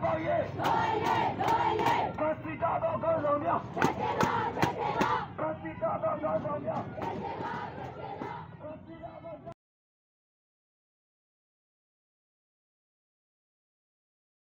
报应，报应，报应，把水大道干上庙，干净了，干净了，把水大道干上庙，干净了。